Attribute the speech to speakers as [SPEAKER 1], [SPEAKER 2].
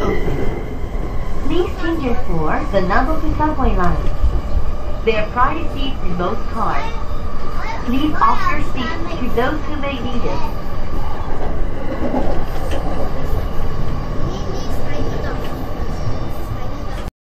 [SPEAKER 1] open. Please change your floor the Namboku subway line. There are priority seats in most cars. Please offer seats to those who may need it.